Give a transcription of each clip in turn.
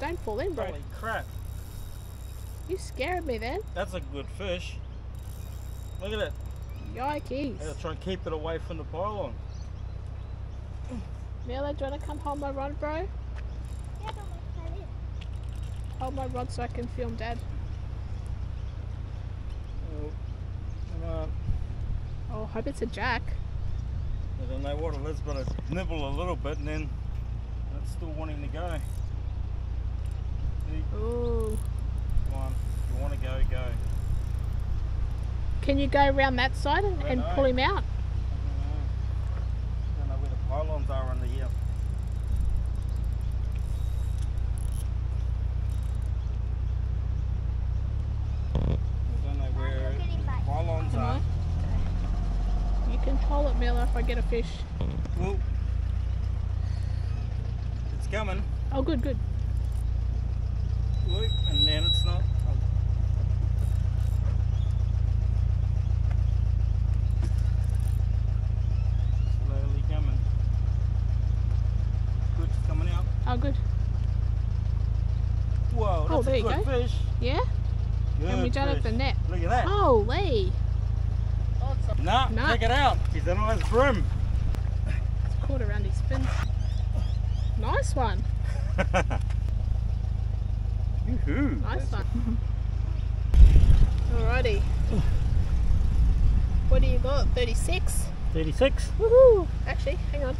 don't fall in, bro. Holy crap. You scared me then. That's a good fish. Look at it. Yikes. I gotta try and keep it away from the pylon. Mila, do you want to come hold my rod, bro? Yeah, but what's? Hold my rod so I can film Dad. Oh, come on. Oh, hope it's a jack. I don't know what it is, but I nibble a little bit and then it's still wanting to go. See, Ooh. come on. If you want to go, go. Can you go around that side and, and pull him out? I don't know. I don't know where the pylons are under here. I don't know where You're getting the bite. pylons Come are. on. You control it, Mila, if I get a fish. Well, it's coming. Oh, good, good. Look, and then it's not. Slowly coming. Good, coming out. Oh, good. Whoa, Oh, that's there a you good go. fish. Yeah? Good and we don't have the net. Look at that. Holy! No. Nah. check it out. He's in a nice bream. It's caught around his fins. Nice one. Yoo-hoo. Nice one. Alrighty. What do you got? 36? 36. Woohoo! Actually, hang on.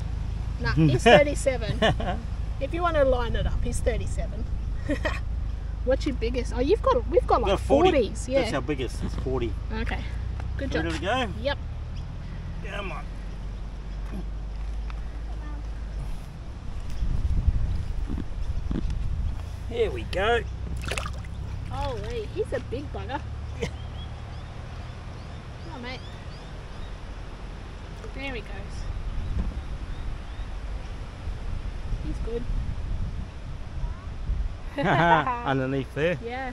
Nah, he's 37. if you want to line it up, he's 37. What's your biggest? Oh, you've got, we've got like Got 40. 40s. Yeah. That's our biggest. It's 40. Okay. Good job. Ready to go? Yep. Come on. Here we go. Holy, he's a big bugger. Come on, mate. There he goes. He's good. Underneath there. yeah.